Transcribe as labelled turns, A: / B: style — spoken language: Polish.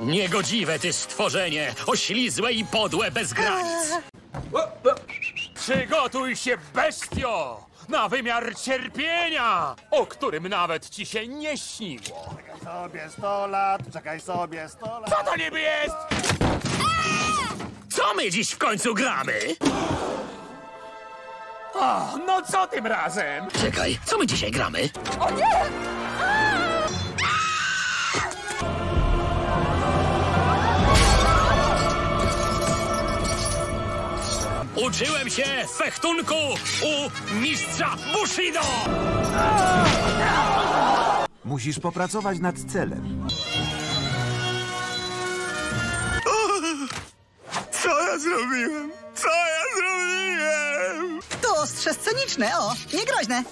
A: Niegodziwe ty stworzenie, oślizłe i podłe bez granic.
B: Przygotuj się, bestio, na wymiar cierpienia, o którym nawet ci się nie śniło.
C: Sobie 100 lat, czekaj sobie 100 lat.
B: Co to niby jest?
A: Co my dziś w końcu gramy?
B: O, no co tym razem?
A: Czekaj, co my dzisiaj gramy?
B: O nie!
A: Uczyłem się fechtunku u mistrza Bushido!
D: Musisz popracować nad celem.
A: Co ja zrobiłem? Co ja zrobiłem?
E: To ostrze sceniczne, o, niegroźne.